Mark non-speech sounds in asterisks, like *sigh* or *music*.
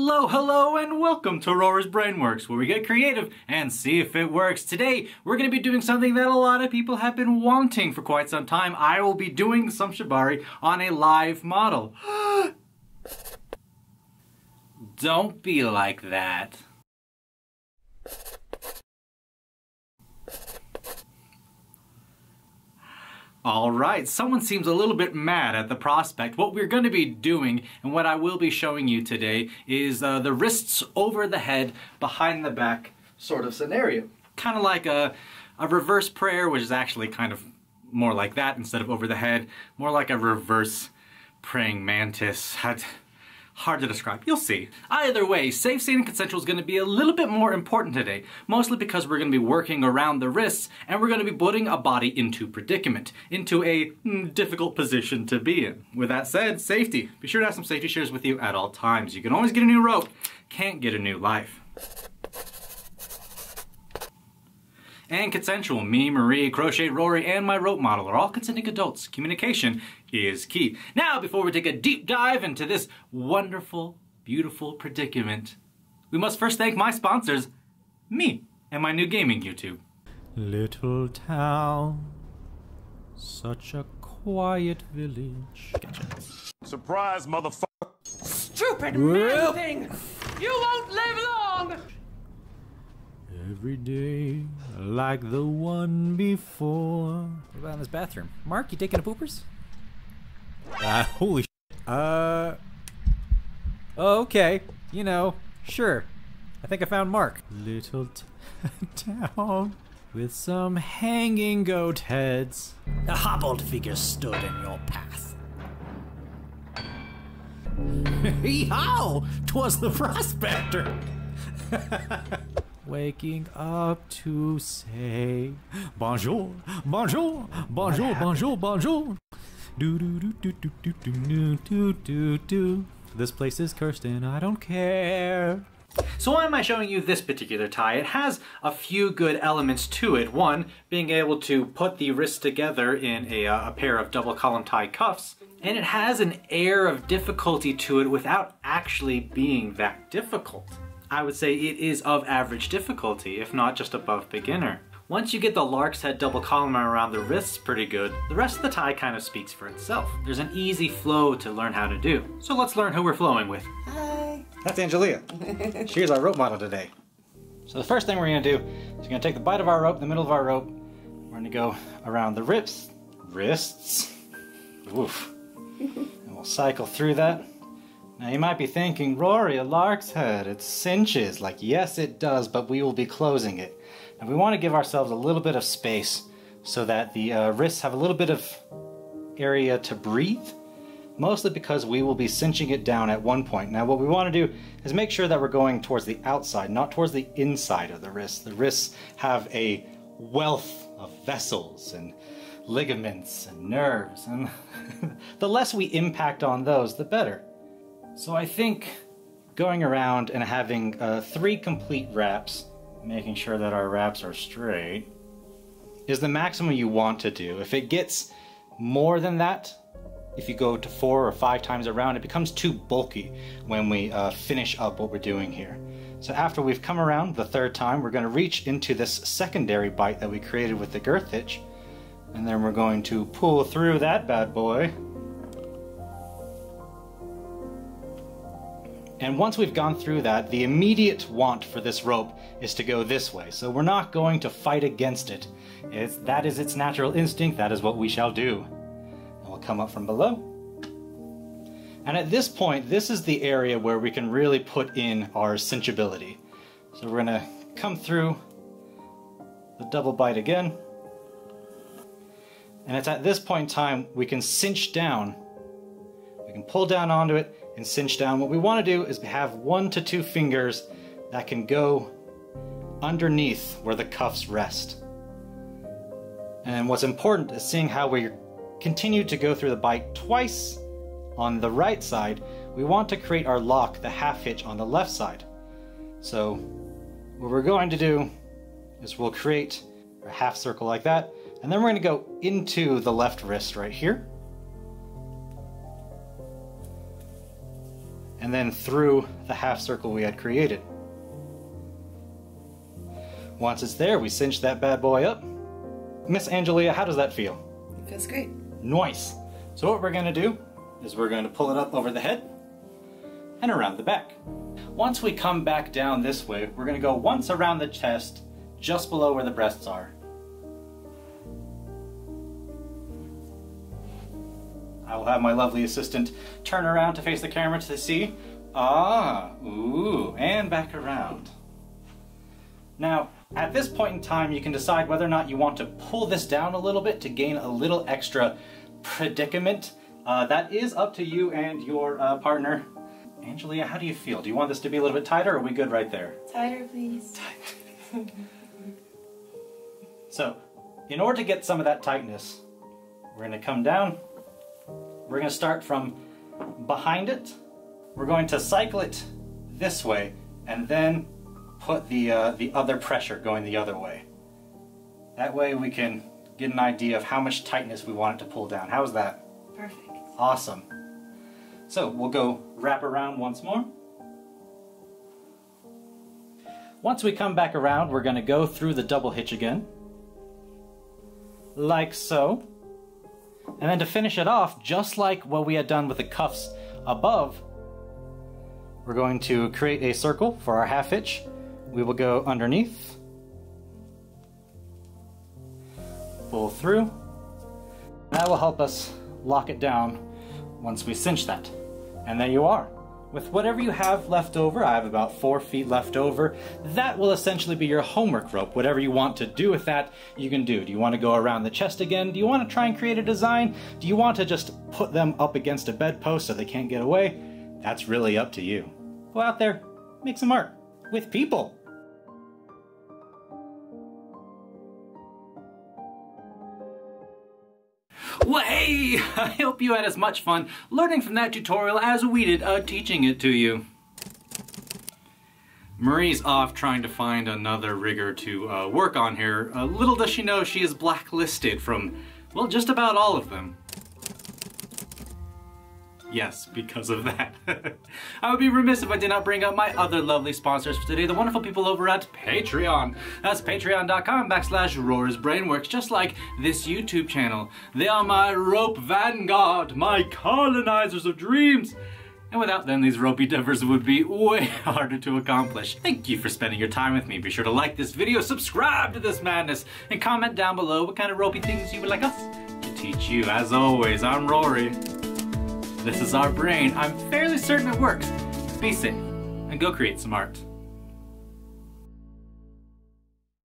Hello, hello, and welcome to Rory's Brainworks, where we get creative and see if it works. Today, we're going to be doing something that a lot of people have been wanting for quite some time. I will be doing some Shibari on a live model. *gasps* Don't be like that. All right, someone seems a little bit mad at the prospect. What we're going to be doing and what I will be showing you today is uh, the wrists over the head, behind the back sort of scenario. Kind of like a, a reverse prayer, which is actually kind of more like that instead of over the head. More like a reverse praying mantis. Hard to describe, you'll see. Either way, safe, sane, and consensual is going to be a little bit more important today, mostly because we're going to be working around the wrists and we're going to be putting a body into predicament, into a mm, difficult position to be in. With that said, safety. Be sure to have some safety shears with you at all times. You can always get a new rope, can't get a new life. And consensual. Me, Marie, Crochet, Rory, and my rope model are all consenting adults. Communication is key. Now, before we take a deep dive into this wonderful, beautiful predicament, we must first thank my sponsors, me, and my new gaming YouTube. Little town, such a quiet village. Surprise, motherfucker. Stupid man thing! You won't live long! Every day, like the one before. What about in this bathroom? Mark, you taking a poopers? Uh, holy sh- Uh, Oh, okay. You know, sure. I think I found Mark. little t- *laughs* town with some hanging goat heads. A hobbled figure stood in your path. *laughs* Hee-haw! Twas the prospector! *laughs* Waking up to say bonjour, bonjour, bonjour, bonjour, bonjour. Do do do do do do do do do do do. This place is cursed and I don't care. So why am I showing you this particular tie? It has a few good elements to it. One, being able to put the wrists together in a, uh, a pair of double column tie cuffs. And it has an air of difficulty to it without actually being that difficult. I would say it is of average difficulty, if not just above beginner. Once you get the lark's head double column around the wrists pretty good, the rest of the tie kind of speaks for itself. There's an easy flow to learn how to do. So let's learn who we're flowing with. Hi. That's Angelia. *laughs* She's our rope model today. So the first thing we're gonna do is we're gonna take the bite of our rope, the middle of our rope, we're gonna go around the wrists, wrists, oof, *laughs* and we'll cycle through that. Now you might be thinking, Rory, a lark's head, it cinches. Like, yes it does, but we will be closing it. And we want to give ourselves a little bit of space so that the uh, wrists have a little bit of area to breathe. Mostly because we will be cinching it down at one point. Now what we want to do is make sure that we're going towards the outside, not towards the inside of the wrist. The wrists have a wealth of vessels and ligaments and nerves, and *laughs* the less we impact on those, the better. So I think going around and having uh, three complete wraps, making sure that our wraps are straight, is the maximum you want to do. If it gets more than that, if you go to four or five times around, it becomes too bulky when we uh, finish up what we're doing here. So after we've come around the third time, we're going to reach into this secondary bite that we created with the girth hitch, and then we're going to pull through that bad boy And once we've gone through that, the immediate want for this rope is to go this way. So we're not going to fight against it. It's, that is its natural instinct, that is what we shall do. And we'll come up from below. And at this point, this is the area where we can really put in our cinchability. So we're gonna come through the double bite again. And it's at this point in time we can cinch down. We can pull down onto it and cinch down. What we want to do is have one to two fingers that can go underneath where the cuffs rest. And what's important is seeing how we continue to go through the bite twice on the right side. We want to create our lock, the half hitch on the left side. So what we're going to do is we'll create a half circle like that, and then we're going to go into the left wrist right here. And then through the half circle we had created. Once it's there, we cinch that bad boy up. Miss Angelia, how does that feel? It Feels great. Nice. So what we're gonna do is we're going to pull it up over the head and around the back. Once we come back down this way, we're gonna go once around the chest, just below where the breasts are. I will have my lovely assistant turn around to face the camera to see. Ah, ooh, and back around. Now, at this point in time, you can decide whether or not you want to pull this down a little bit to gain a little extra predicament. Uh, that is up to you and your uh, partner. Angelia, how do you feel? Do you want this to be a little bit tighter or are we good right there? Tighter, please. Tighter. *laughs* So, in order to get some of that tightness, we're going to come down. We're going to start from behind it. We're going to cycle it this way and then put the, uh, the other pressure going the other way. That way we can get an idea of how much tightness we want it to pull down. How's that? Perfect. Awesome. So we'll go wrap around once more. Once we come back around, we're going to go through the double hitch again. Like so. And then to finish it off, just like what we had done with the cuffs above, we're going to create a circle for our half hitch. We will go underneath, pull through. That will help us lock it down once we cinch that. And there you are. With whatever you have left over, I have about four feet left over, that will essentially be your homework rope. Whatever you want to do with that, you can do. Do you want to go around the chest again? Do you want to try and create a design? Do you want to just put them up against a bedpost so they can't get away? That's really up to you. Go out there, make some art with people. Well, hey! *laughs* I hope you had as much fun learning from that tutorial as we did uh, teaching it to you. Marie's off trying to find another rigger to uh, work on here. Uh, little does she know she is blacklisted from, well, just about all of them. Yes, because of that. *laughs* I would be remiss if I did not bring up my other lovely sponsors for today, the wonderful people over at Patreon. That's patreon.com backslash Rory's Brainworks, just like this YouTube channel. They are my rope vanguard, my colonizers of dreams. And without them, these ropey endeavors would be way *laughs* harder to accomplish. Thank you for spending your time with me. Be sure to like this video, subscribe to this madness, and comment down below what kind of ropey things you would like us to teach you. As always, I'm Rory. This is our brain. I'm fairly certain it works. Be safe and go create some art.